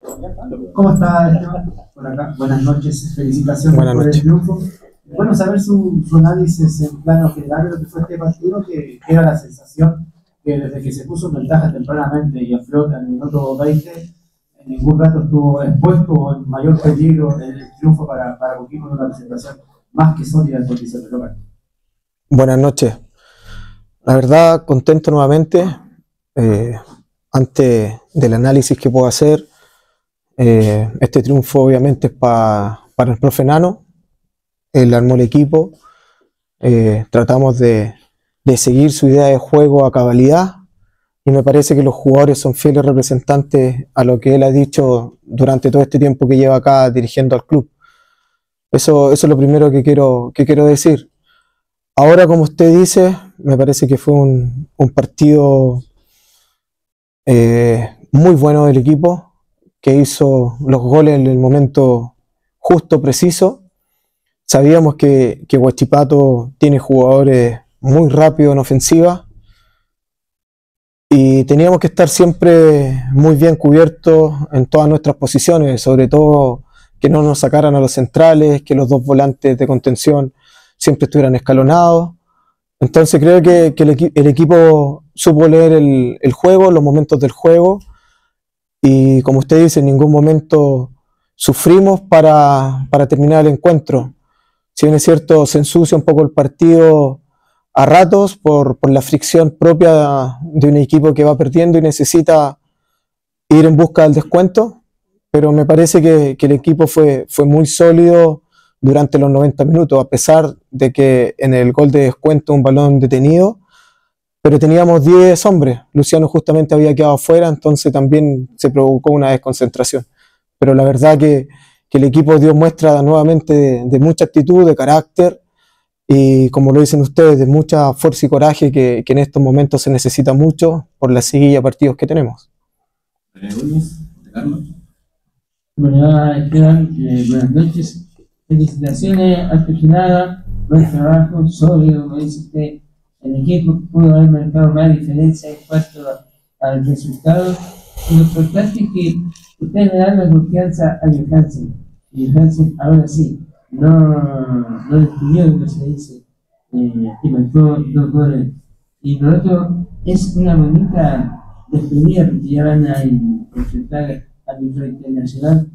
¿Cómo está Esteban? Por acá. Buenas noches, felicitaciones por el triunfo. Bueno, saber su, análisis en plano general de lo que fue este partido, que era la sensación que desde que se puso en ventaja tempranamente y a flota en el minuto 20, en ningún rato estuvo expuesto o en mayor peligro el triunfo para, para Coquimbo en una presentación más que sólida en condiciones local. Buenas noches. La verdad, contento nuevamente. Eh, antes del análisis que puedo hacer, eh, este triunfo obviamente es para el profe Nano, él armó el equipo, eh, tratamos de, seguir su idea de juego a cabalidad y me parece que los jugadores son fieles representantes a lo que él ha dicho durante todo este tiempo que lleva acá dirigiendo al club. Eso, eso es lo primero que quiero, decir. Ahora, como usted dice, me parece que fue un, partido eh, muy bueno del equipo, que hizo los goles en el momento justo, preciso, Sabíamos que, que Huachipato tiene jugadores muy rápidos en ofensiva y teníamos que estar siempre muy bien cubiertos en todas nuestras posiciones, sobre todo que no nos sacaran a los centrales, que los dos volantes de contención siempre estuvieran escalonados. Entonces creo que, el, equipo supo leer el, el, juego, los momentos del juego, y como usted dice, en ningún momento sufrimos para, para terminar el encuentro. Si bien es cierto, se ensucia un poco el partido a ratos por, la fricción propia de un equipo que va perdiendo y necesita ir en busca del descuento, pero me parece que, el equipo fue, fue muy sólido durante los 90 minutos, a pesar de que en el gol de descuento un balón detenido, pero teníamos 10 hombres, Luciano justamente había quedado afuera, entonces también se provocó una desconcentración. Pero la verdad que, que el equipo dio muestra nuevamente de, mucha actitud, de carácter y como lo dicen ustedes, de mucha fuerza y coraje que, en estos momentos se necesita mucho por la seguilla de partidos que tenemos. Bueno, Esteban, eh, buenas noches. Felicitaciones, antes que nada, buen trabajo, sólido, como dice usted, el equipo pudo haber marcado más diferencia en cuanto al resultado. Lo importante es que Ustedes le dan la confianza a Johansen. Y Johansen, ahora sí, no, no despidió, como se dice, eh, y marcó dos goles. Y lo otro es una bonita despedida porque ya van a enfrentar al Micro Internacional.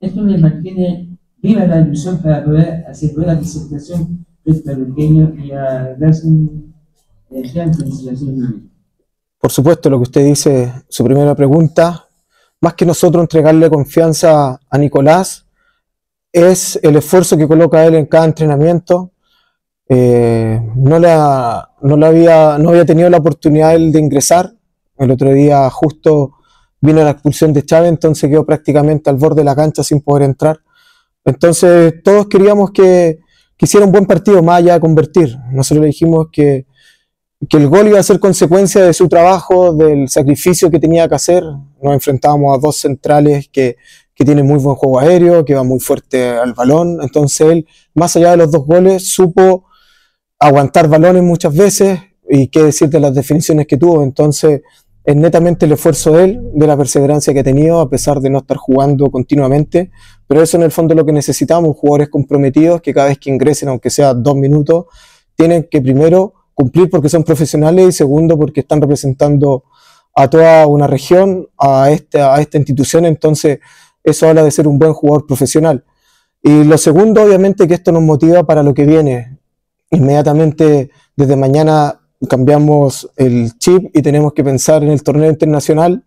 Esto le mantiene viva la ilusión para poder hacer buena presentación frente a pequeño y a de Por supuesto, lo que usted dice, su primera pregunta, más que nosotros entregarle confianza a Nicolás, es el esfuerzo que coloca él en cada entrenamiento. Eh, no, la, no, había, no había tenido la oportunidad él de ingresar. El otro día justo vino la expulsión de Chávez, entonces quedó prácticamente al borde de la cancha sin poder entrar. Entonces todos queríamos que, que hiciera un buen partido, más allá de convertir. Nosotros le dijimos que que el gol iba a ser consecuencia de su trabajo, del sacrificio que tenía que hacer. Nos enfrentábamos a dos centrales que, que tienen muy buen juego aéreo, que va muy fuerte al balón. Entonces él, más allá de los dos goles, supo aguantar balones muchas veces y qué decir de las definiciones que tuvo. Entonces es netamente el esfuerzo de él, de la perseverancia que ha tenido, a pesar de no estar jugando continuamente. Pero eso en el fondo es lo que necesitamos, jugadores comprometidos que cada vez que ingresen, aunque sea dos minutos, tienen que primero cumplir porque son profesionales y segundo porque están representando a toda una región, a esta, a esta institución, entonces eso habla de ser un buen jugador profesional. Y lo segundo, obviamente, que esto nos motiva para lo que viene. Inmediatamente, desde mañana cambiamos el chip y tenemos que pensar en el torneo internacional,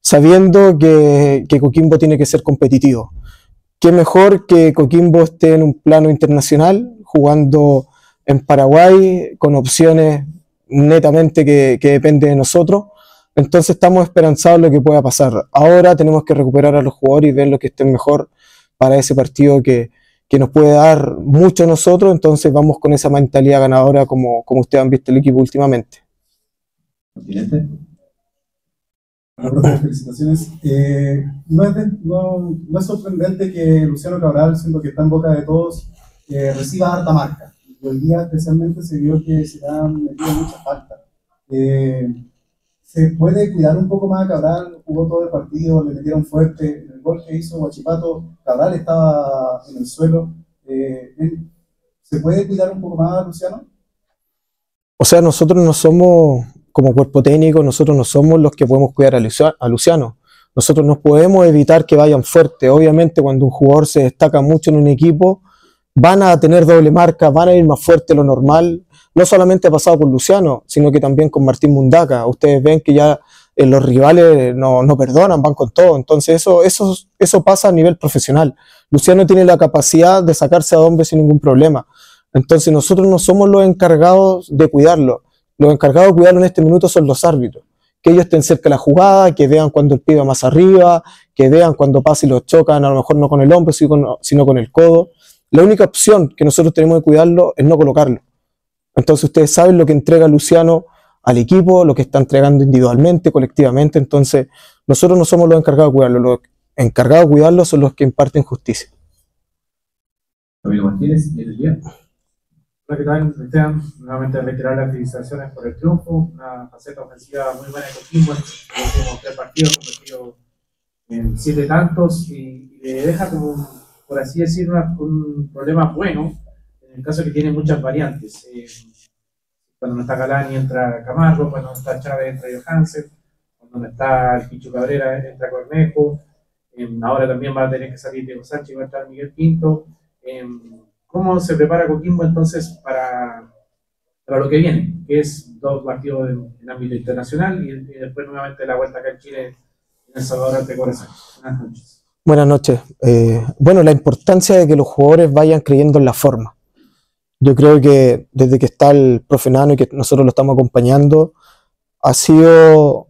sabiendo que, que Coquimbo tiene que ser competitivo. Qué mejor que Coquimbo esté en un plano internacional, jugando en Paraguay con opciones netamente que, que depende de nosotros. Entonces estamos esperanzados lo que pueda pasar. Ahora tenemos que recuperar a los jugadores y ver lo que esté mejor para ese partido que, que nos puede dar mucho a nosotros. Entonces vamos con esa mentalidad ganadora como, como ustedes han visto el equipo últimamente. felicitaciones. Eh, no, es no, no, es sorprendente que Luciano Cabral, siendo que está en boca de todos, eh, reciba harta marca hoy día especialmente se vio que se le han metido muchas faltas. Eh, se puede cuidar un poco más a Cabral, jugó todo el partido, le metieron fuerte, el gol que hizo Guachipato, Cabral estaba en el suelo. Eh, ¿Se puede cuidar un poco más, Luciano? O sea, nosotros no somos, como cuerpo técnico, nosotros no somos los que podemos cuidar a Luciano. Nosotros no podemos evitar que vayan fuerte. Obviamente, cuando un jugador se destaca mucho en un equipo, van a tener doble marca, van a ir más fuerte lo normal. No solamente ha pasado con Luciano, sino que también con Martín Mundaca. Ustedes ven que ya eh, los rivales no, no, perdonan, van con todo. Entonces eso, eso, eso pasa a nivel profesional. Luciano tiene la capacidad de sacarse a hombres sin ningún problema. Entonces nosotros no somos los encargados de cuidarlo. Los encargados de cuidarlo en este minuto son los árbitros. Que ellos estén cerca de la jugada, que vean cuando el pibe más arriba, que vean cuando pasa y lo chocan, a lo mejor no con el hombro, sino con el codo. La única opción que nosotros tenemos de cuidarlo es no colocarlo. Entonces ustedes saben lo que entrega Luciano al equipo, lo que está entregando individualmente, colectivamente. Entonces nosotros no somos los encargados de cuidarlo, los encargados de cuidarlo son los que imparten justicia. Martínez, día. Hola, ¿qué tal? Esteban, nuevamente reiterar las felicitaciones por el triunfo, una faceta ofensiva muy buena de Coquimbo en los últimos tres partidos, competido en siete tantos y, le deja como, por así decirlo, un problema bueno en el caso que tiene muchas variantes. Eh, cuando no está Galani entra Camargo, cuando no está Chávez entra Johansen, cuando no está el Pichu Cabrera entra Cornejo, eh, ahora también va a tener que salir Diego Sánchez y va a estar Miguel Pinto. Eh, ¿Cómo se prepara Coquimbo entonces para, para lo que viene? Que es dos partidos en, ámbito internacional y, después nuevamente la vuelta acá en Chile, en El Salvador ante Corazón. Buenas noches. Buenas noches. Eh, bueno, la importancia de que los jugadores vayan creyendo en la forma. Yo creo que desde que está el profe Nano y que nosotros lo estamos acompañando, ha sido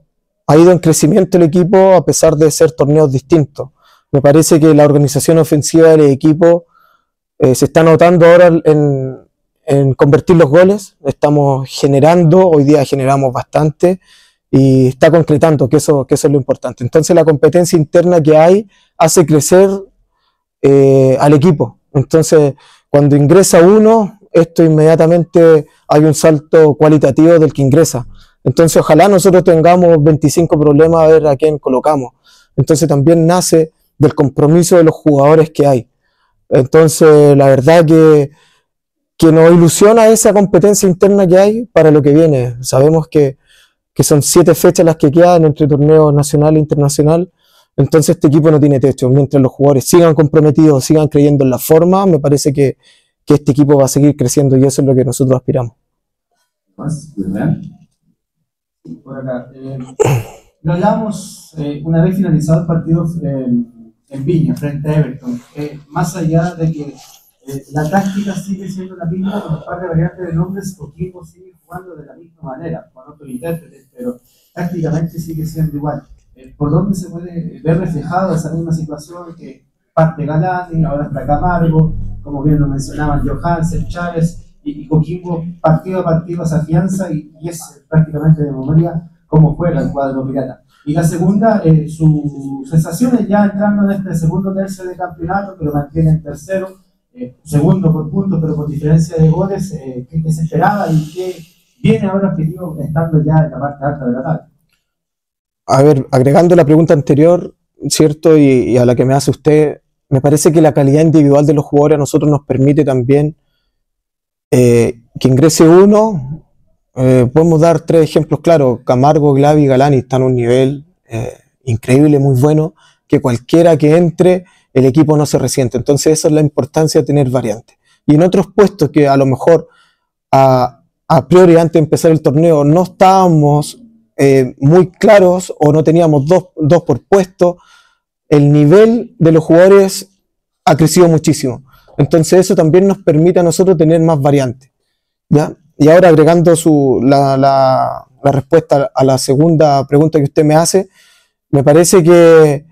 ha ido en crecimiento el equipo a pesar de ser torneos distintos. Me parece que la organización ofensiva del equipo eh, se está notando ahora en, convertir los goles, estamos generando, hoy día generamos bastante y está concretando, que eso, que eso es lo importante. Entonces la competencia interna que hay hace crecer eh, al equipo. Entonces cuando ingresa uno, esto inmediatamente hay un salto cualitativo del que ingresa. Entonces ojalá nosotros tengamos 25 problemas a ver a quién colocamos. Entonces también nace del compromiso de los jugadores que hay. Entonces, la verdad que, que nos ilusiona esa competencia interna que hay para lo que viene. Sabemos que, que son siete fechas las que quedan entre torneos nacional e internacional. Entonces este equipo no tiene techo. Mientras los jugadores sigan comprometidos, sigan creyendo en la forma, me parece que, que este equipo va a seguir creciendo y eso es lo que nosotros aspiramos. Por acá. Eh, lo hablamos eh, una vez finalizado el partido. Eh, en Viña, frente a Everton. Eh, más allá de que eh, la táctica sigue siendo la misma, con un par de variantes de nombres, Coquimbo sigue jugando de la misma manera, con otros intérpretes, pero tácticamente sigue siendo igual. Eh, ¿Por dónde se puede ver reflejada esa misma situación que parte Galani, ahora está Camargo, como bien lo mencionaban Johansen, Chávez, y, Coquimbo partido a partido se afianza y, y es prácticamente de memoria cómo juega el cuadro pirata? Y la segunda, eh, sus sensaciones ya entrando en este segundo tercio de campeonato, que lo mantiene en tercero, eh, segundo por puntos, pero por diferencia de goles, eh, ¿qué, se esperaba y qué viene ahora objetivo estando ya en la parte alta de la tabla? A ver, agregando la pregunta anterior, ¿cierto? Y, a la que me hace usted, me parece que la calidad individual de los jugadores a nosotros nos permite también que ingrese uno, eh, podemos dar tres ejemplos claros. Camargo, Glavi Galani están a un nivel eh, increíble, muy bueno, que cualquiera que entre, el equipo no se resiente. Entonces, esa es la importancia de tener variantes. Y en otros puestos que a lo mejor a, priori antes de empezar el torneo no estábamos eh, muy claros o no teníamos dos, dos por puesto, el nivel de los jugadores ha crecido muchísimo. Entonces eso también nos permite a nosotros tener más variantes. ¿ya? Y ahora agregando su, la, la, la, respuesta a la segunda pregunta que usted me hace, me parece que,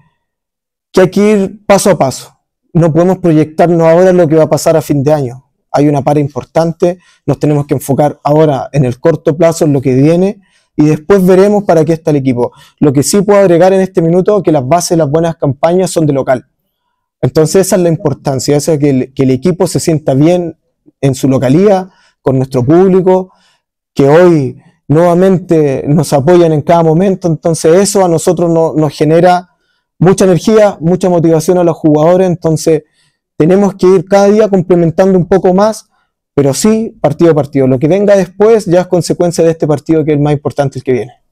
que hay que ir paso a paso. No podemos proyectarnos ahora lo que va a pasar a fin de año. Hay una para importante, nos tenemos que enfocar ahora en el corto plazo, en lo que viene, y después veremos para qué está el equipo. Lo que sí puedo agregar en este minuto es que las bases de las buenas campañas son de local. Entonces esa es la importancia, esa es que el, que el equipo se sienta bien en su localidad, con nuestro público, que hoy nuevamente nos apoyan en cada momento. Entonces eso a nosotros nos genera mucha energía, mucha motivación a los jugadores, entonces tenemos que ir cada día complementando un poco más, pero sí partido a partido. Lo que venga después ya es consecuencia de este partido que es el más importante el que viene.